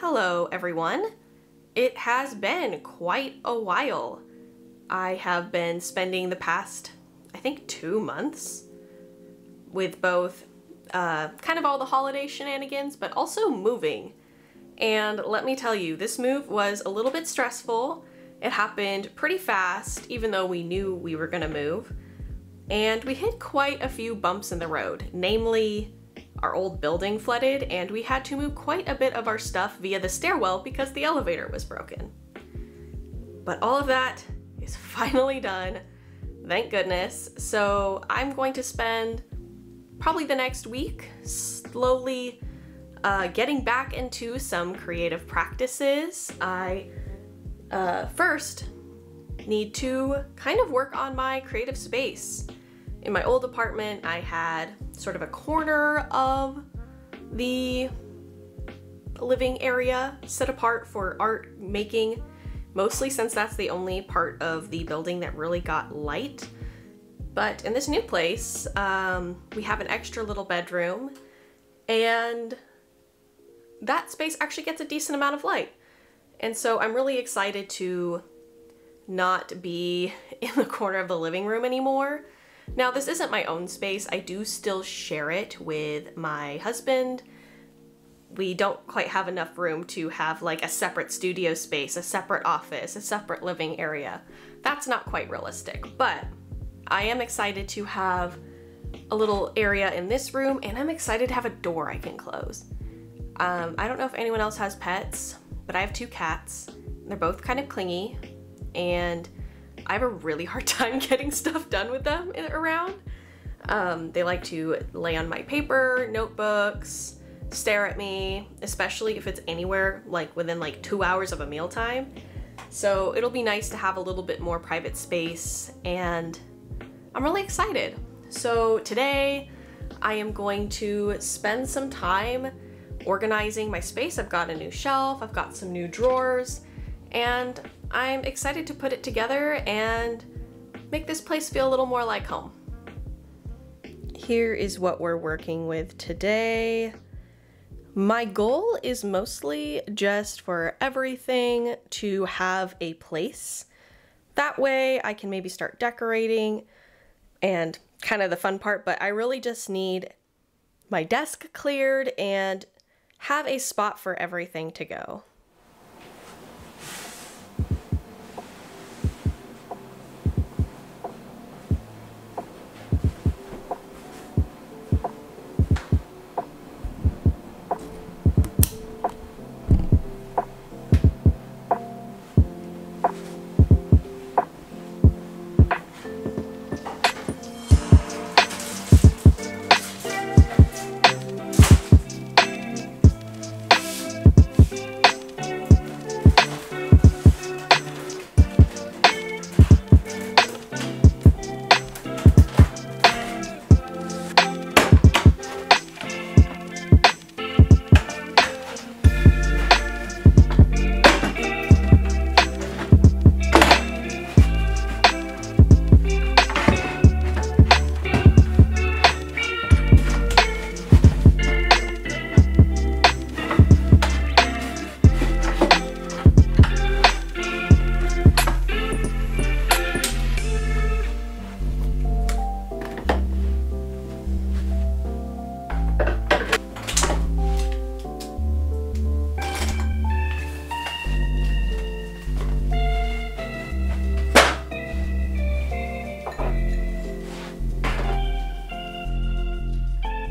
Hello, everyone. It has been quite a while. I have been spending the past, I think, two months with both uh, kind of all the holiday shenanigans, but also moving. And let me tell you, this move was a little bit stressful. It happened pretty fast, even though we knew we were gonna move. And we hit quite a few bumps in the road, namely our old building flooded and we had to move quite a bit of our stuff via the stairwell because the elevator was broken. But all of that is finally done, thank goodness. So I'm going to spend probably the next week slowly uh, getting back into some creative practices. I uh, first need to kind of work on my creative space. In my old apartment, I had sort of a corner of the living area set apart for art making, mostly since that's the only part of the building that really got light. But in this new place, um, we have an extra little bedroom, and that space actually gets a decent amount of light. And so I'm really excited to not be in the corner of the living room anymore now, this isn't my own space. I do still share it with my husband. We don't quite have enough room to have like a separate studio space, a separate office, a separate living area. That's not quite realistic, but I am excited to have a little area in this room and I'm excited to have a door I can close. Um, I don't know if anyone else has pets, but I have two cats. They're both kind of clingy and I have a really hard time getting stuff done with them around. Um, they like to lay on my paper, notebooks, stare at me, especially if it's anywhere like within like two hours of a mealtime. So it'll be nice to have a little bit more private space and I'm really excited. So today I am going to spend some time organizing my space. I've got a new shelf, I've got some new drawers, and I'm excited to put it together and make this place feel a little more like home. Here is what we're working with today. My goal is mostly just for everything to have a place. That way I can maybe start decorating and kind of the fun part, but I really just need my desk cleared and have a spot for everything to go.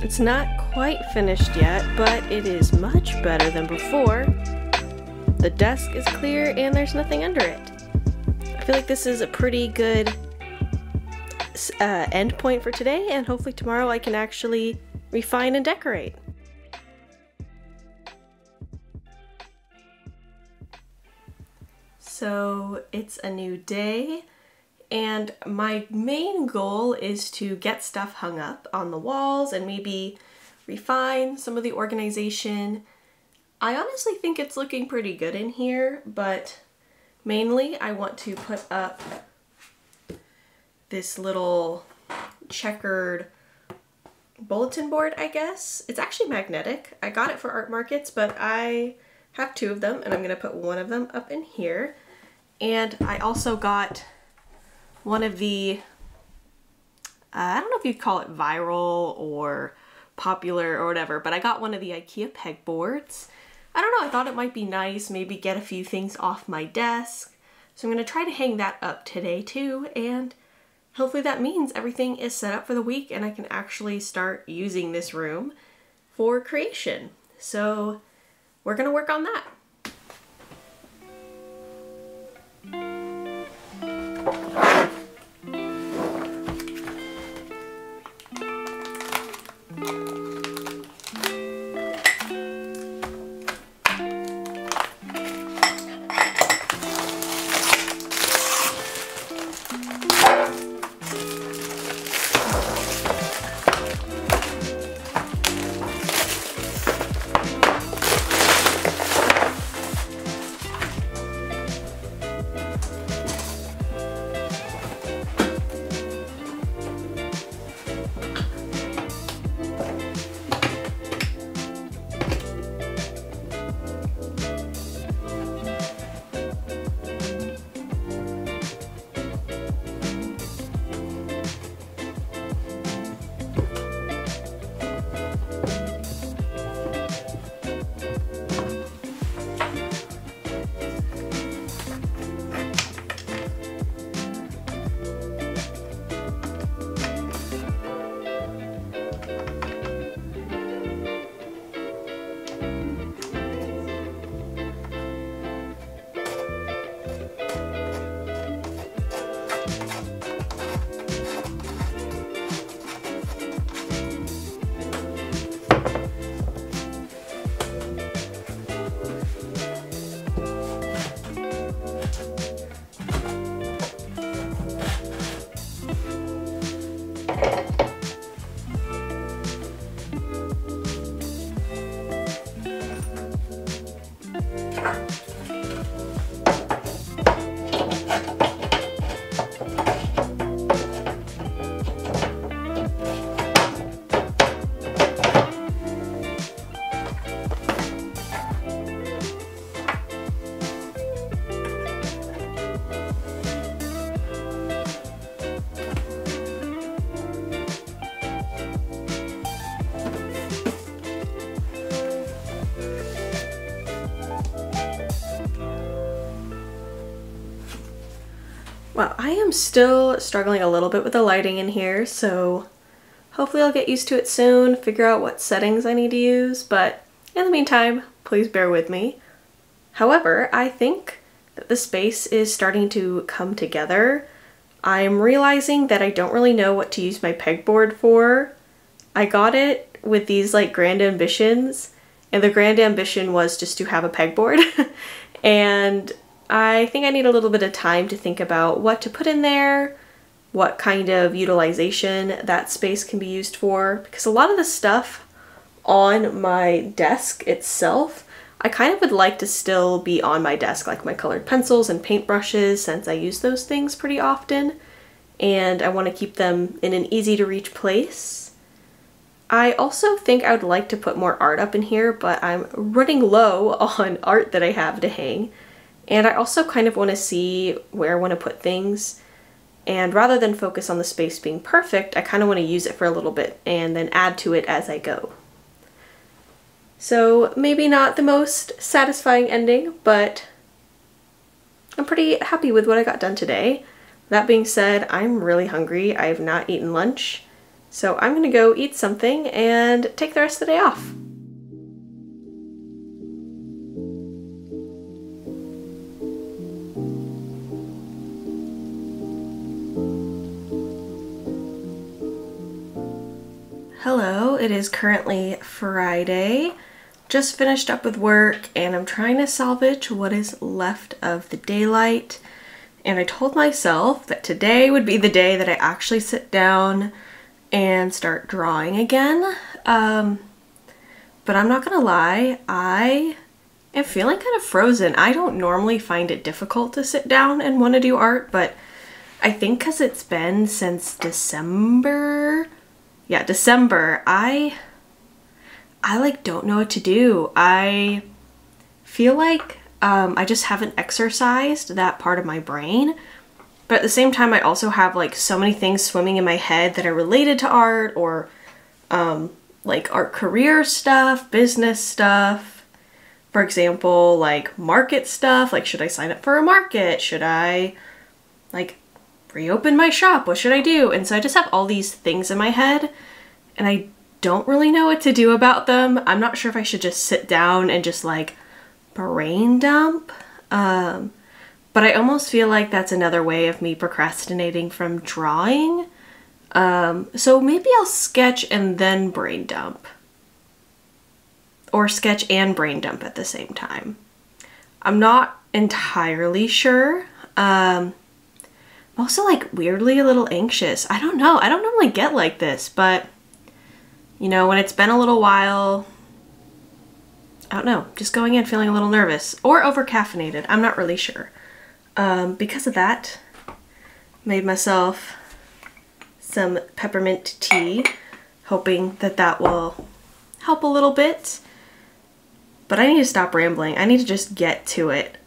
It's not quite finished yet, but it is much better than before. The desk is clear and there's nothing under it. I feel like this is a pretty good uh, end point for today, and hopefully tomorrow I can actually refine and decorate. So it's a new day. And my main goal is to get stuff hung up on the walls and maybe refine some of the organization. I honestly think it's looking pretty good in here, but mainly I want to put up this little checkered bulletin board, I guess. It's actually magnetic. I got it for art markets, but I have two of them and I'm gonna put one of them up in here. And I also got one of the, uh, I don't know if you'd call it viral or popular or whatever, but I got one of the IKEA pegboards. I don't know, I thought it might be nice, maybe get a few things off my desk. So I'm gonna try to hang that up today too, and hopefully that means everything is set up for the week and I can actually start using this room for creation. So we're gonna work on that. Well, I am still struggling a little bit with the lighting in here, so hopefully I'll get used to it soon, figure out what settings I need to use, but in the meantime, please bear with me. However, I think that the space is starting to come together. I'm realizing that I don't really know what to use my pegboard for. I got it with these like grand ambitions, and the grand ambition was just to have a pegboard. and I think I need a little bit of time to think about what to put in there, what kind of utilization that space can be used for, because a lot of the stuff on my desk itself, I kind of would like to still be on my desk, like my colored pencils and paintbrushes, since I use those things pretty often, and I want to keep them in an easy to reach place. I also think I would like to put more art up in here, but I'm running low on art that I have to hang. And I also kind of want to see where I want to put things. And rather than focus on the space being perfect, I kind of want to use it for a little bit and then add to it as I go. So maybe not the most satisfying ending, but I'm pretty happy with what I got done today. That being said, I'm really hungry. I have not eaten lunch. So I'm gonna go eat something and take the rest of the day off. It is currently Friday. Just finished up with work and I'm trying to salvage what is left of the daylight. And I told myself that today would be the day that I actually sit down and start drawing again. Um, but I'm not gonna lie, I am feeling kind of frozen. I don't normally find it difficult to sit down and want to do art, but I think because it's been since December yeah, December, I I like don't know what to do. I feel like um, I just haven't exercised that part of my brain. But at the same time, I also have like so many things swimming in my head that are related to art or um, like art career stuff, business stuff. For example, like market stuff. Like, should I sign up for a market? Should I like reopen my shop? What should I do? And so I just have all these things in my head and I don't really know what to do about them. I'm not sure if I should just sit down and just like brain dump. Um, but I almost feel like that's another way of me procrastinating from drawing. Um, so maybe I'll sketch and then brain dump. Or sketch and brain dump at the same time. I'm not entirely sure. Um, I'm also like weirdly a little anxious. I don't know. I don't normally get like this, but you know, when it's been a little while, I don't know, just going in feeling a little nervous or over caffeinated. I'm not really sure. Um, because of that, made myself some peppermint tea, hoping that that will help a little bit. But I need to stop rambling. I need to just get to it.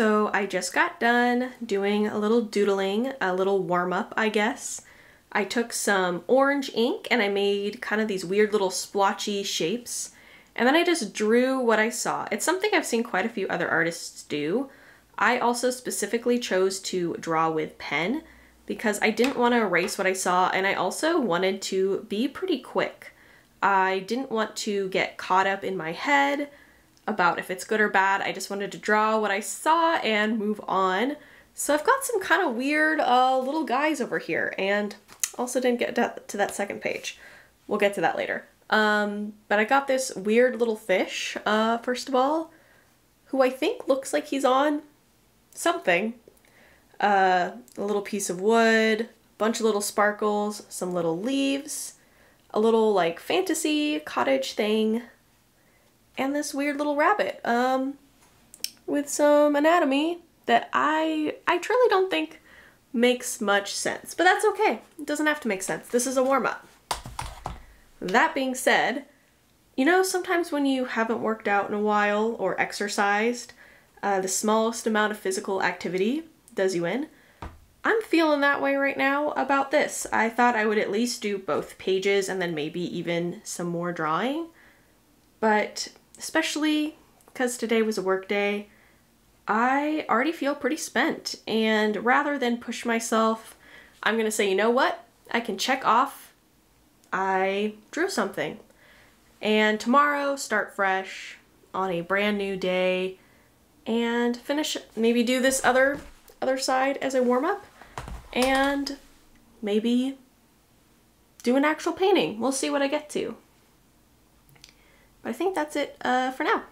So I just got done doing a little doodling, a little warm up, I guess. I took some orange ink and I made kind of these weird little splotchy shapes. And then I just drew what I saw. It's something I've seen quite a few other artists do. I also specifically chose to draw with pen because I didn't want to erase what I saw and I also wanted to be pretty quick. I didn't want to get caught up in my head about if it's good or bad. I just wanted to draw what I saw and move on. So I've got some kind of weird uh, little guys over here and also didn't get to that second page. We'll get to that later. Um, but I got this weird little fish, uh, first of all, who I think looks like he's on something. Uh, a little piece of wood, a bunch of little sparkles, some little leaves. a little like fantasy cottage thing and this weird little rabbit um, with some anatomy that I I truly don't think makes much sense. But that's okay. It doesn't have to make sense. This is a warm-up. That being said, you know, sometimes when you haven't worked out in a while or exercised, uh, the smallest amount of physical activity does you in. I'm feeling that way right now about this. I thought I would at least do both pages and then maybe even some more drawing. But especially because today was a work day, I already feel pretty spent. And rather than push myself, I'm going to say, you know what? I can check off I drew something. And tomorrow, start fresh on a brand new day and finish, maybe do this other other side as a warm up and maybe do an actual painting. We'll see what I get to. But I think that's it uh, for now.